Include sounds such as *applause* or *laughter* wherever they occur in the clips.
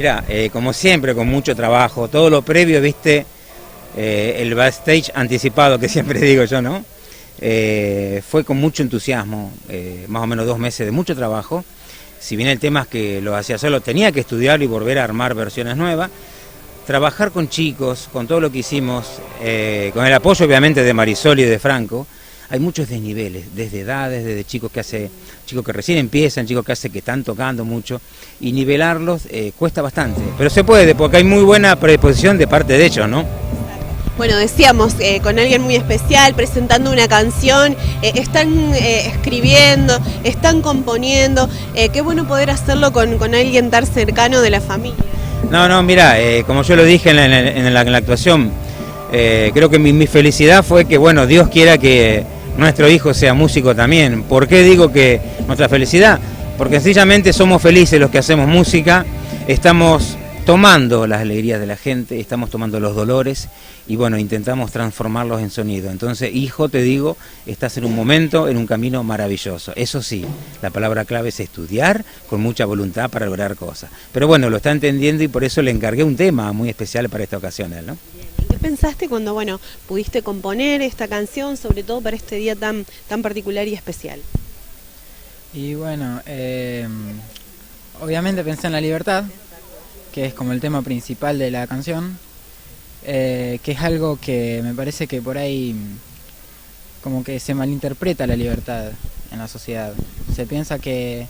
Mira, eh, como siempre, con mucho trabajo, todo lo previo, viste, eh, el backstage anticipado que *laughs* siempre digo yo, ¿no? Eh, fue con mucho entusiasmo, más o menos dos meses de mucho trabajo. Si bien el tema es que lo hacía solo, tenía que estudiar y volver a armar versiones nuevas. Trabajar con chicos, con todo lo que hicimos, con el apoyo obviamente de Marisol y de Franco, hay muchos desniveles, desde edades, desde chicos que hace, chicos que recién empiezan, chicos que hace que están tocando mucho, y nivelarlos eh, cuesta bastante, pero se puede, porque hay muy buena predisposición de parte de ellos, ¿no? Bueno, decíamos, eh, con alguien muy especial, presentando una canción, eh, están escribiendo, están componiendo, qué bueno poder hacerlo con, alguien tan cercano de la familia. No, no, mira, como yo lo dije en la, actuación, creo que mi, felicidad fue que, bueno, Dios quiera que nuestro hijo sea músico también. ¿Por qué digo que nuestra felicidad? Porque sencillamente somos felices los que hacemos música, estamos tomando las alegrías de la gente, estamos tomando los dolores y bueno, intentamos transformarlos en sonido. Entonces, hijo, te digo, estás en un momento, en un camino maravilloso. Eso sí, la palabra clave es estudiar con mucha voluntad para lograr cosas. Pero bueno, lo está entendiendo y por eso le encargué un tema muy especial para esta ocasión, ¿no? Pensaste cuando, bueno, pudiste componer esta canción, sobre todo para este día tan, tan particular y especial? Y bueno, eh, obviamente pensé en la libertad, que es como el tema principal de la canción, eh, que es algo que me parece que por ahí como que se malinterpreta la libertad en la sociedad. Se piensa que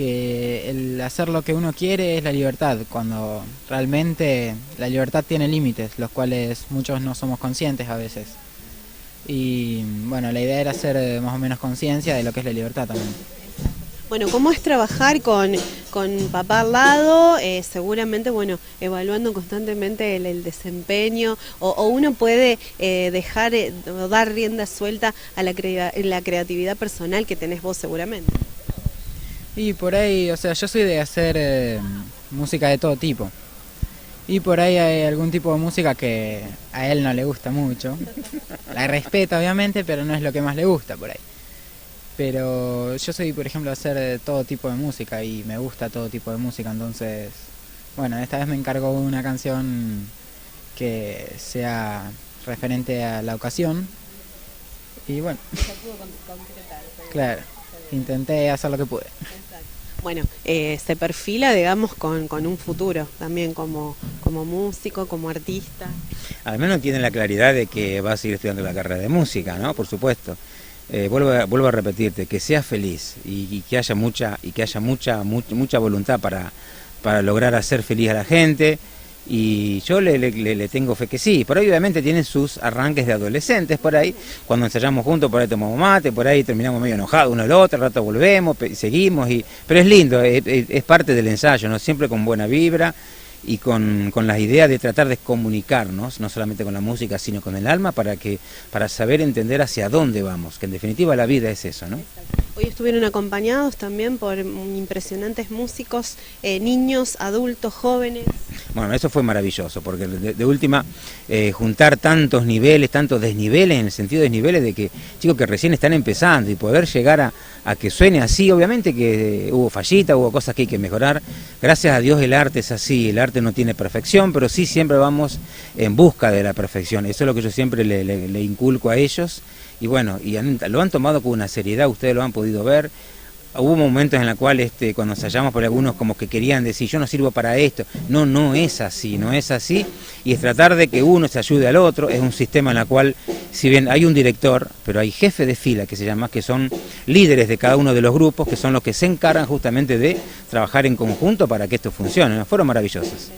que el hacer lo que uno quiere es la libertad, cuando realmente la libertad tiene límites, los cuales muchos no somos conscientes a veces. Y bueno, la idea era hacer eh, más o menos conciencia de lo que es la libertad también. Bueno, ¿cómo es trabajar con, papá al lado? Eh, seguramente, bueno, evaluando constantemente el, desempeño, o, uno puede eh, dejar o dar rienda suelta a la, la creatividad personal que tenés vos seguramente. Y por ahí, o sea, yo soy de hacer eh, música de todo tipo. Y por ahí hay algún tipo de música que a él no le gusta mucho. La respeta obviamente, pero no es lo que más le gusta por ahí. Pero yo soy, por ejemplo, de hacer todo tipo de música y me gusta todo tipo de música, entonces, bueno, esta vez me encargo una canción que sea referente a la ocasión. Y bueno. *laughs* Claro intenté hacer lo que pude. Bueno, eh, se perfila, digamos, con, un futuro también como, como músico, como artista. Al menos tiene la claridad de que va a seguir estudiando la carrera de música, ¿no? Por supuesto. Eh, vuelvo, a, vuelvo a repetirte, que sea feliz y, que haya mucha y que haya mucha, mucha, voluntad para, para lograr hacer feliz a la gente y yo le, le, tengo fe que sí. Por ahí obviamente tienen sus arranques de adolescentes por ahí, cuando ensayamos juntos, por ahí tomamos mate, por ahí terminamos medio enojados uno al otro, al rato volvemos, seguimos, y, pero es lindo, es, es, parte del ensayo, ¿no? siempre con buena vibra y con, con las ideas de tratar de comunicarnos, no solamente con la música, sino con el alma, para, que, para saber entender hacia dónde vamos, que en definitiva la vida es eso, ¿no? Hoy estuvieron acompañados también por impresionantes músicos, eh, niños, adultos, jóvenes. Bueno, eso fue maravilloso, porque de, última, eh, juntar tantos niveles, tantos desniveles, en el sentido de desniveles de que chicos que recién están empezando y poder llegar a, a que suene así, obviamente que hubo fallita, hubo cosas que hay que mejorar. Gracias a Dios el arte es así, el arte no tiene perfección, pero sí siempre vamos en busca de la perfección. Eso es lo que yo siempre le inculco a ellos y bueno, y lo han tomado con una seriedad, ustedes lo han podido ver. Hubo momentos en los cuales este, cuando ensayamos por algunos como que querían decir yo no sirvo para esto. No, no es así, no es así. Y es tratar de que uno se ayude al otro. Es un sistema en el cual, si bien hay un director, pero hay jefe de fila que se llama, que son líderes de cada uno de los grupos, que son los que se encargan justamente de trabajar en conjunto para que esto funcione. Fueron maravillosos.